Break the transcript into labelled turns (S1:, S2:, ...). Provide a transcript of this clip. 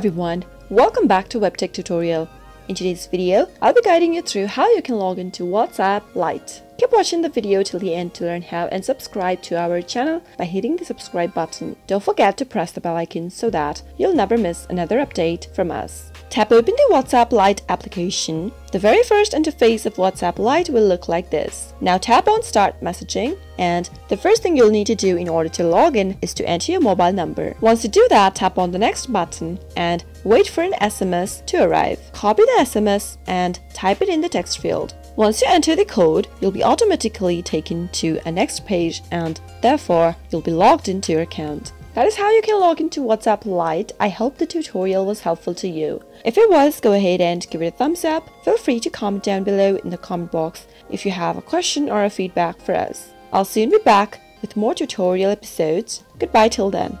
S1: everyone, welcome back to WebTech tutorial. In today's video, I'll be guiding you through how you can log into WhatsApp Lite. Keep watching the video till the end to learn how and subscribe to our channel by hitting the subscribe button. Don't forget to press the bell icon so that you'll never miss another update from us. Tap open the WhatsApp Lite application. The very first interface of WhatsApp Lite will look like this. Now tap on Start Messaging and the first thing you'll need to do in order to log in is to enter your mobile number. Once you do that, tap on the next button and wait for an SMS to arrive. Copy the SMS and type it in the text field. Once you enter the code, you'll be automatically taken to a next page and therefore you'll be logged into your account. That is how you can log into WhatsApp Lite. I hope the tutorial was helpful to you. If it was, go ahead and give it a thumbs up. Feel free to comment down below in the comment box if you have a question or a feedback for us. I'll soon be back with more tutorial episodes. Goodbye till then.